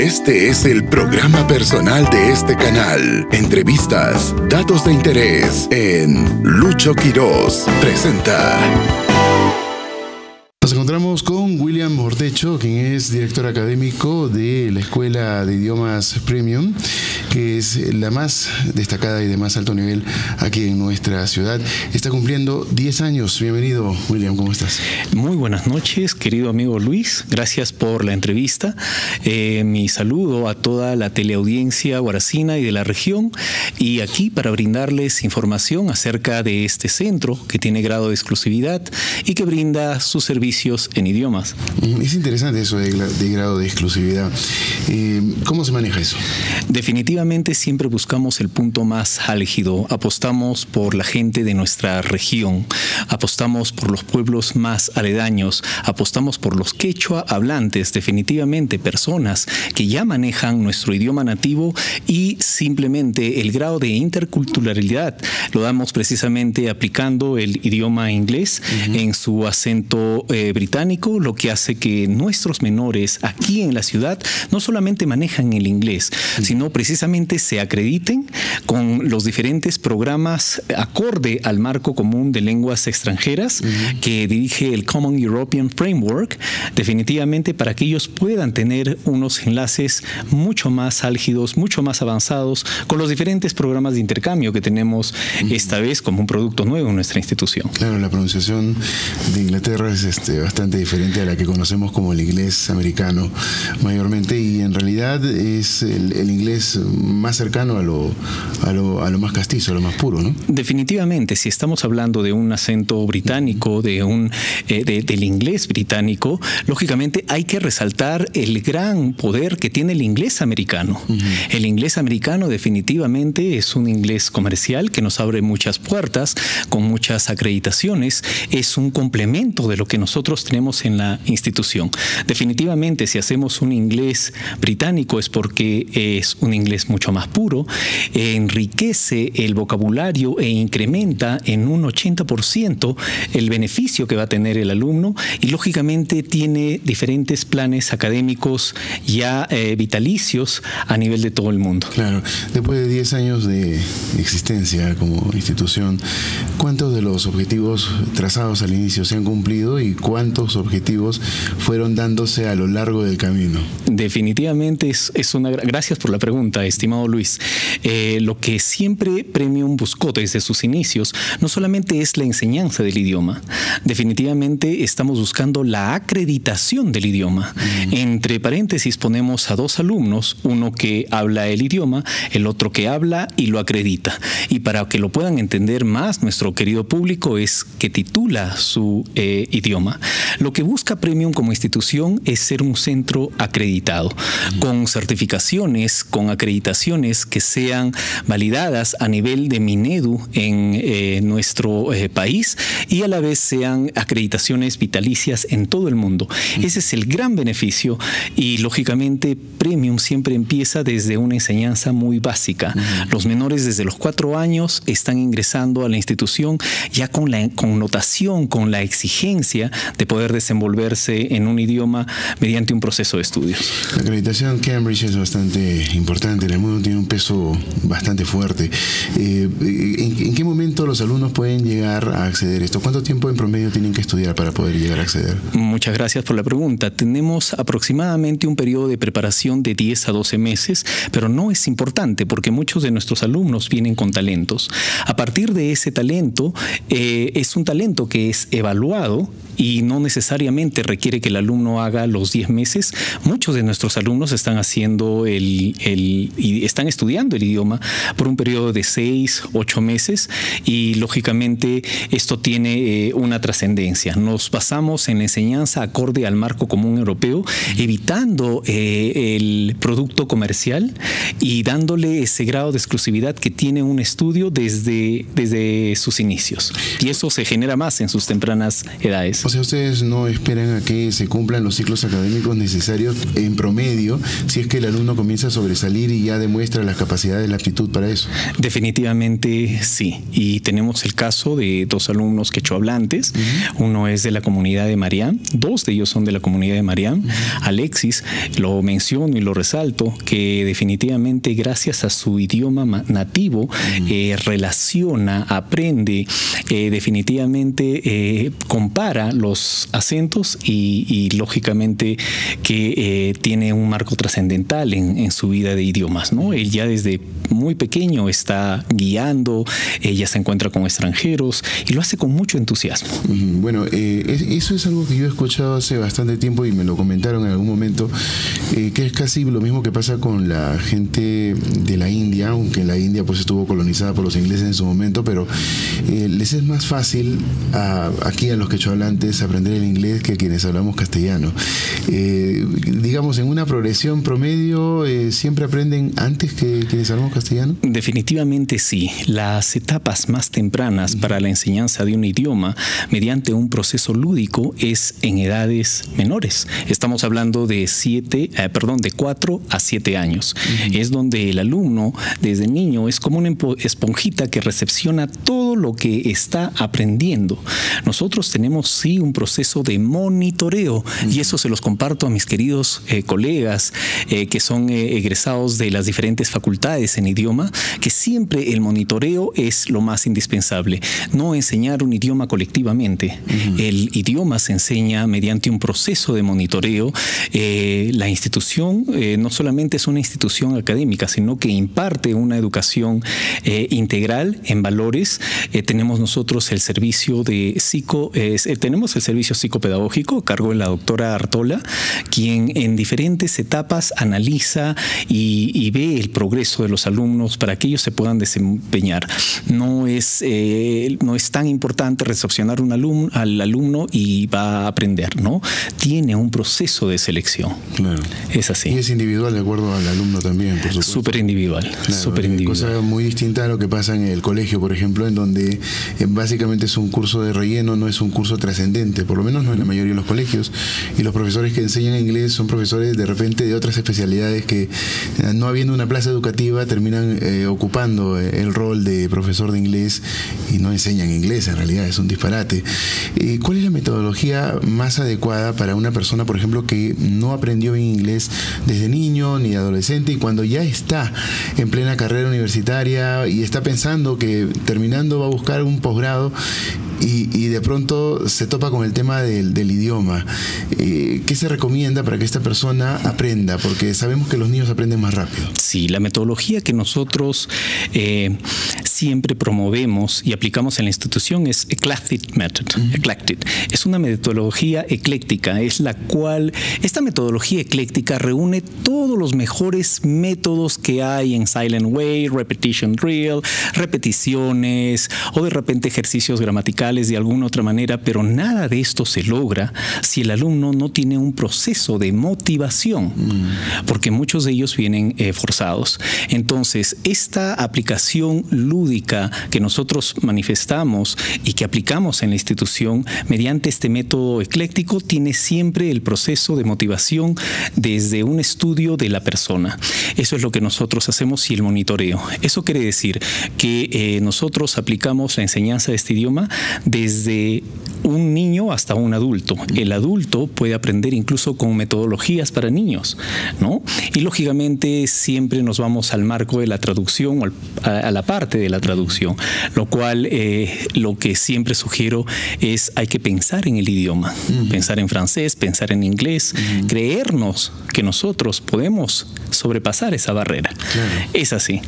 Este es el programa personal de este canal. Entrevistas, datos de interés en Lucho Quiroz presenta. Nos encontramos con William Mortecho, quien es director académico de la Escuela de Idiomas Premium, que es la más destacada y de más alto nivel aquí en nuestra ciudad. Está cumpliendo 10 años. Bienvenido, William, ¿cómo estás? Muy buenas noches, querido amigo Luis. Gracias por la entrevista. Eh, mi saludo a toda la teleaudiencia guaracina y de la región. Y aquí para brindarles información acerca de este centro que tiene grado de exclusividad y que brinda sus servicios en idiomas. Es interesante eso de, grado de exclusividad. Eh, ¿Cómo se maneja eso? Definitivamente siempre buscamos el punto más álgido. Apostamos por la gente de nuestra región. Apostamos por los pueblos más aledaños. Apostamos por los quechua hablantes. Definitivamente personas que ya manejan nuestro idioma nativo y simplemente el grado de interculturalidad lo damos precisamente aplicando el idioma inglés en su acento eh, británico, lo que hace que nuestros menores aquí en la ciudad no solamente manejan el inglés, sino precisamente se acrediten con los diferentes programas acorde al marco común de lenguas extranjeras que dirige el Common European Framework, definitivamente para que ellos puedan tener unos enlaces mucho más álgidos, mucho más avanzados con los diferentes programas de intercambio que tenemos esta vez como un producto nuevo en nuestra institución. Claro, la pronunciación de Inglaterra es este, bastante diferente a la que conocemos como el inglés americano mayormente y en realidad es el, inglés más cercano a lo, a lo, a, lo, más castizo, a lo más puro, ¿no? Definitivamente, si estamos hablando de un acento británico, de un, eh, del inglés británico, lógicamente hay que resaltar el gran poder que tiene el inglés americano. El inglés americano definitivamente es un inglés comercial que nos abre muchas puertas, con muchas acreditaciones, es un complemento de lo que nosotros nosotros tenemos en la institución. Definitivamente, si hacemos un inglés británico es porque es un inglés mucho más puro, enriquece el vocabulario e incrementa en un 80% el beneficio que va a tener el alumno y lógicamente tiene diferentes planes académicos ya eh, vitalicios a nivel de todo el mundo. Claro, después de 10 años de existencia como institución, ¿cuántos de los objetivos trazados al inicio se han cumplido y cuántos objetivos fueron dándose a lo largo del camino? Definitivamente es, es una... Gracias por la pregunta, estimado Luis. Eh, lo que siempre Premium buscó desde sus inicios no solamente es la enseñanza del idioma, definitivamente estamos buscando la acreditación del idioma. Entre paréntesis ponemos a dos alumnos, uno que habla el idioma, el otro que habla y lo acredita. Y para que lo puedan entender más, nuestro querido público es que titula su eh, idioma. Lo que busca Premium como institución es ser un centro acreditado, con certificaciones, con acreditaciones que sean validadas a nivel de Minedu en eh, nuestro eh, país y a la vez sean acreditaciones vitalicias en todo el mundo. Ese es el gran beneficio y lógicamente Premium siempre empieza desde una enseñanza muy básica. Los menores desde los cuatro años están ingresando a la institución ya con la connotación, con la exigencia de poder desenvolverse en un idioma mediante un proceso de estudios. La acreditación Cambridge es bastante importante, en el mundo tiene un peso bastante fuerte. Eh, ¿en, qué momento los alumnos pueden llegar a acceder a esto? ¿Cuánto tiempo en promedio tienen que estudiar para poder llegar a acceder? Muchas gracias por la pregunta. Tenemos aproximadamente un periodo de preparación de 10 a 12 meses, pero no es importante porque muchos de nuestros alumnos vienen con talentos. A partir de ese talento, eh, es un talento que es evaluado y no necesariamente requiere que el alumno haga los 10 meses. Muchos de nuestros alumnos están haciendo el, el y están estudiando el idioma por un periodo de 6, 8 meses y lógicamente esto tiene eh, una trascendencia. Nos basamos en la enseñanza acorde al marco común europeo, evitando eh, el producto comercial y dándole ese grado de exclusividad que tiene un estudio desde, desde sus inicios. Y eso se genera más en sus tempranas edades. Sea, ustedes no esperan a que se cumplan los ciclos académicos necesarios en promedio si es que el alumno comienza a sobresalir y ya demuestra la capacidad de la aptitud para eso. Definitivamente sí. Y tenemos el caso de dos alumnos quechohablantes. Uno es de la comunidad de Mariam, dos de ellos son de la comunidad de Mariam. Alexis, lo menciono y lo resalto, que definitivamente gracias a su idioma nativo eh, relaciona, aprende, eh, definitivamente eh, compara los acentos y, lógicamente que tiene un marco trascendental en, su vida de idiomas. ¿no? Él ya desde muy pequeño está guiando, ella se encuentra con extranjeros y lo hace con mucho entusiasmo. Bueno, eso es algo que yo he escuchado hace bastante tiempo y me lo comentaron en algún momento, que es casi lo mismo que pasa con la gente de la India, aunque la India pues estuvo colonizada por los ingleses en su momento, pero eh, les es más fácil aquí a los quechohablantes aprender el inglés que quienes hablamos castellano. Eh, digamos, en una progresión promedio, eh, ¿siempre aprenden antes que quienes hablamos castellano? Definitivamente sí. Las etapas más tempranas para la enseñanza de un idioma mediante un proceso lúdico es en edades menores. Estamos hablando de siete, perdón, de 4 a 7 años. Es donde el alumno desde niño es como una esponjita que recepciona todo lo que está aprendiendo. Nosotros tenemos sí un proceso de monitoreo y eso se los comparto a mis queridos eh, colegas eh, que son eh, egresados de las diferentes facultades en idioma, que siempre el monitoreo es lo más indispensable. No enseñar un idioma colectivamente. El idioma se enseña mediante un proceso de monitoreo. la institución no solamente es una institución académica, sino que imparte una educación integral en valores. Tenemos nosotros el servicio de psico, tenemos el servicio psicopedagógico a cargo de la doctora Artola, quien en diferentes etapas analiza y, ve el progreso de los alumnos para que ellos se puedan desempeñar. No es, no es tan importante recepcionar un alumno, al alumno y va a aprender, ¿no? Tiene un proceso de selección. Claro. Es así. Y es individual de acuerdo al alumno también, por supuesto. Súper individual. Súper individual. Cosa muy distinta a lo que pasa en el colegio, por ejemplo, en donde eh, básicamente es un curso de relleno, no es un curso trascendente, por lo menos no en la mayoría de los colegios. Y los profesores que enseñan inglés son profesores de repente de otras especialidades que, eh, no habiendo una plaza educativa, terminan eh, ocupando el rol de profesor de inglés y no enseñan inglés, en realidad es un disparate. ¿Cuál es la metodología más adecuada para una persona, por ejemplo, que no aprendió inglés desde niño ni adolescente y cuando ya está en plena carrera universitaria y está pensando que terminando va a buscar un posgrado y, de pronto se topa con el tema del, idioma. Eh, ¿Qué se recomienda para que esta persona aprenda? Porque sabemos que los niños aprenden más rápido. Sí, la metodología que nosotros eh, siempre promovemos y aplicamos en la institución es Eclectic Method. Eclectic. Es una metodología ecléctica, es la cual, esta metodología ecléctica reúne todos los mejores métodos que hay en Silent Way, Repetition Drill, repeticiones o de repente ejercicios gramaticales de alguna otra manera, pero nada de esto se logra si el alumno no tiene un proceso de motivación, mm. porque muchos de ellos vienen eh, forzados. Entonces, esta aplicación lúdica que nosotros manifestamos y que aplicamos en la institución mediante este método ecléctico tiene siempre el proceso de motivación desde un estudio de la persona. Eso es lo que nosotros hacemos y el monitoreo. Eso quiere decir que eh, nosotros aplicamos la enseñanza de este idioma desde un niño hasta un adulto. El adulto puede aprender incluso con metodologías para niños, ¿no? Y lógicamente siempre nos vamos al marco de la traducción o a la parte de la traducción, lo cual eh, lo que siempre sugiero es hay que pensar en el idioma, pensar en francés, pensar en inglés, creernos que nosotros podemos sobrepasar esa barrera. Es así.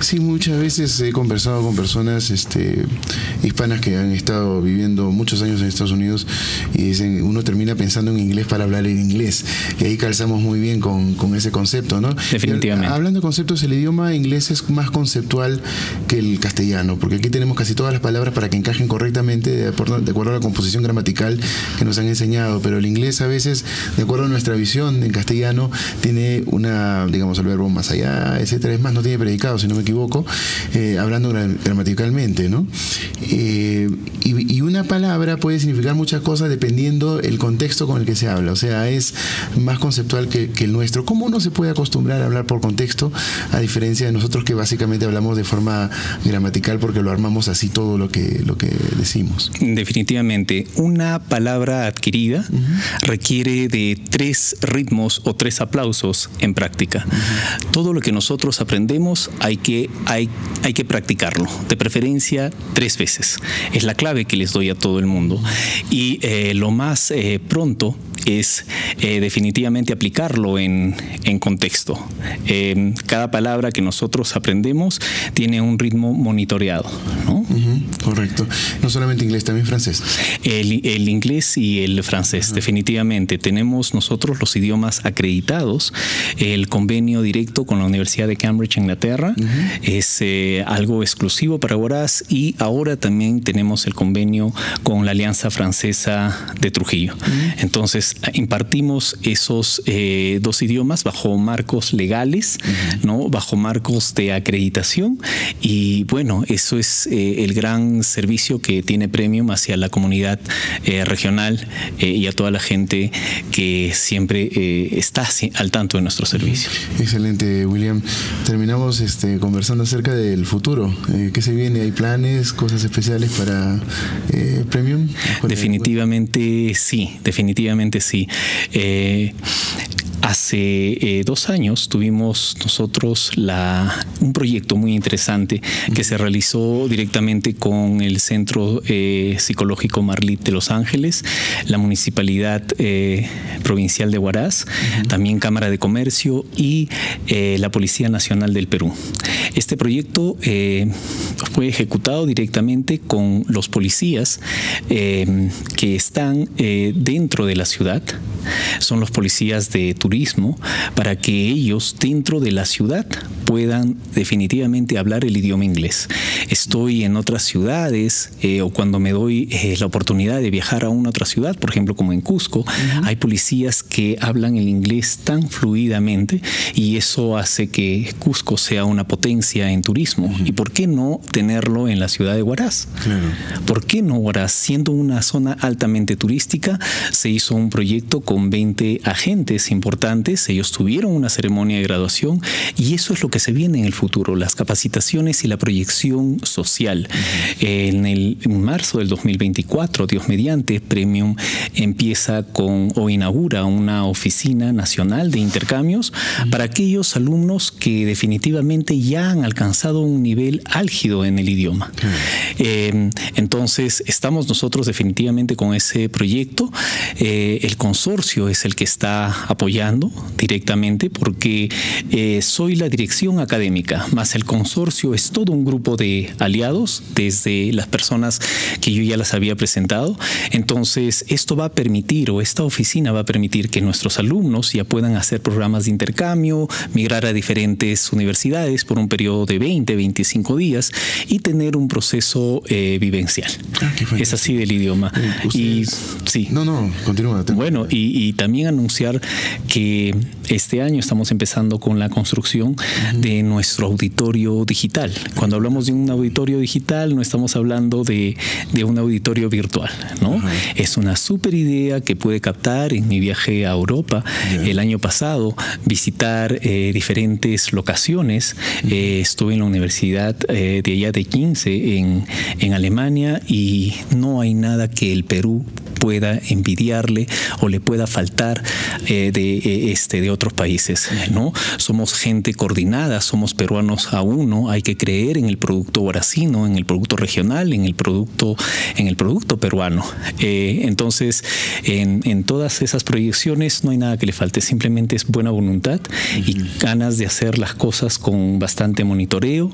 Sí, muchas veces he conversado con personas este, hispanas que han estado viviendo muchos años en Estados Unidos y dicen, uno termina pensando en inglés para hablar en inglés. Y ahí calzamos muy bien con, ese concepto, ¿no? Definitivamente. hablando de conceptos, el idioma inglés es más conceptual que el castellano, porque aquí tenemos casi todas las palabras para que encajen correctamente de acuerdo, de acuerdo a la composición gramatical que nos han enseñado, pero el inglés a veces, de acuerdo a nuestra visión en castellano, tiene una, digamos, el verbo más allá, etcétera. Es más, no tiene predicado, si no me equivoco, eh, hablando gramaticalmente, ¿no? Eh, y, y, una palabra puede significar muchas cosas dependiendo el contexto con el que se habla. O sea, es más conceptual que, el nuestro. ¿Cómo uno se puede acostumbrar a hablar por contexto, a diferencia de nosotros que básicamente hablamos de forma gramatical porque lo armamos así todo lo que, lo que decimos? Definitivamente. Una palabra adquirida requiere de tres ritmos o tres aplausos en práctica. Todo lo que nosotros aprendemos hay que, hay, hay que practicarlo, de preferencia tres veces. Es la clave que les doy a todo el mundo. Y eh, lo más eh, pronto es eh, definitivamente aplicarlo en, contexto. cada palabra que nosotros aprendemos tiene un ritmo monitoreado. Correcto. No solamente inglés, también francés. El, inglés y el francés, definitivamente. Tenemos nosotros los idiomas acreditados. El convenio directo con la Universidad de Cambridge, Inglaterra, es algo exclusivo para Horaz y ahora también tenemos el convenio con la Alianza Francesa de Trujillo. Entonces, impartimos esos eh, dos idiomas bajo marcos legales, ¿no? bajo marcos de acreditación y bueno, eso es eh, el gran servicio que tiene Premium hacia la comunidad eh, regional y a toda la gente que siempre está al tanto de nuestro servicio. Excelente, William. Terminamos este, conversando acerca del futuro. ¿Qué se viene? ¿Hay planes, cosas especiales para Premium? Definitivamente sí, definitivamente sí. Hace eh, dos años tuvimos nosotros la, un proyecto muy interesante que se realizó directamente con el Centro eh, Psicológico Marlit de Los Ángeles, la Municipalidad eh, Provincial de Huaraz, también Cámara de Comercio y la Policía Nacional del Perú. Este proyecto fue ejecutado directamente con los policías que están dentro de la ciudad, son los policías de turismo, para que ellos dentro de la ciudad puedan definitivamente hablar el idioma inglés. Estoy en otras ciudades eh, o cuando me doy eh, la oportunidad de viajar a una otra ciudad, por ejemplo como en Cusco, hay policías que hablan el inglés tan fluidamente y eso hace que Cusco sea una potencia en turismo. ¿Y por qué no tenerlo en la ciudad de Huaraz? ¿Por qué no Huaraz? Siendo una zona altamente turística, se hizo un proyecto con 20 agentes importantes, ellos tuvieron una ceremonia de graduación y eso es lo que se viene en el futuro, las capacitaciones y la proyección social. En el marzo del 2024, Dios mediante, Premium empieza con o inaugura una oficina nacional de intercambios para aquellos alumnos que definitivamente ya han alcanzado un nivel álgido en el idioma. Eh, entonces, estamos nosotros definitivamente con ese proyecto. Eh, el consorcio es el que está apoyando directamente porque eh, soy la dirección académica, más el consorcio es todo un grupo de aliados, desde las personas que yo ya las había presentado. Entonces, esto va a permitir, o esta oficina va a permitir que nuestros alumnos ya puedan hacer programas de intercambio, migrar a diferentes universidades por un periodo de 20, 25 días y tener un proceso eh, vivencial. Ah, es así del idioma. Eh, y sí. No, no, continúa. Bueno, y y, también anunciar que este año estamos empezando con la construcción de nuestro auditorio digital. Cuando hablamos de un auditorio digital, no estamos hablando de, un auditorio virtual, ¿no? Es una súper idea que puede captar en mi viaje a Europa el año pasado, visitar eh, diferentes locaciones. Eh, estuve en la Universidad eh, de allá de 15 en, en Alemania y no hay nada que el Perú pueda envidiarle o le pueda faltar eh, de, eh, este, de otros países. ¿no? Somos gente coordinada, somos peruanos a uno, hay que creer en el producto guaracino, en el producto regional, en el producto, en el producto peruano. Eh, entonces, en, en, todas esas proyecciones no hay nada que le falte, simplemente es buena voluntad y ganas de hacer las cosas con bastante monitoreo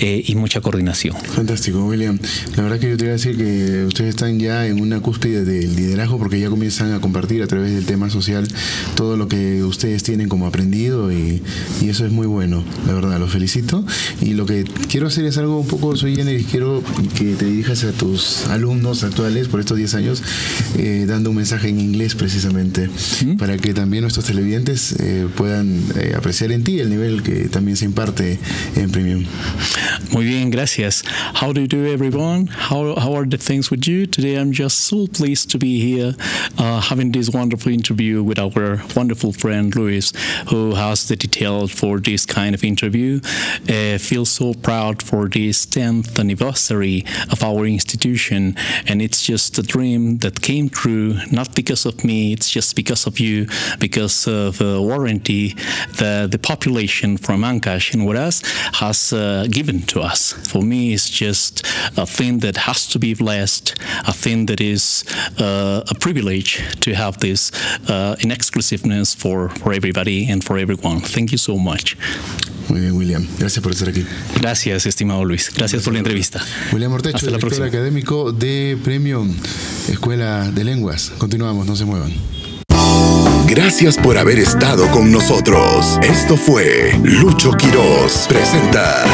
y mucha coordinación. Fantástico, William. La verdad que yo te voy a decir que ustedes están ya en una cúspide de del liderazgo porque ya comienzan a compartir a través del tema social todo lo que ustedes tienen como aprendido y, eso es muy bueno, la verdad, los felicito. Y lo que quiero hacer es algo un poco, soy y quiero que te dirijas a tus alumnos actuales por estos 10 años, eh, dando un mensaje en inglés precisamente, para que también nuestros televidentes eh, puedan eh, apreciar en ti el nivel que también se imparte en Premium. Muy bien, gracias. How do you do, everyone? How, how are the things with you? Today I'm just so pleased to be here uh, having this wonderful interview with our wonderful friend Luis, who has the details for this kind of interview. Uh, feel so proud for this 10th anniversary of our institution, and it's just a dream that came true, not because of me, it's just because of you, because of the warranty that the population from Ancash and Waras has uh, given to us. For me, it's just a thing that has to be blessed, a thing that is uh, a privilege to have this uh, in exclusiveness for, for everybody and for everyone. Thank you so much. Muy bien, William. Gracias por estar aquí. Gracias, estimado Luis. Gracias por la entrevista. William Ortecho, director académico de Premium Escuela de Lenguas. Continuamos, no se muevan. Gracias por haber estado con nosotros. Esto fue Lucho Quiroz presenta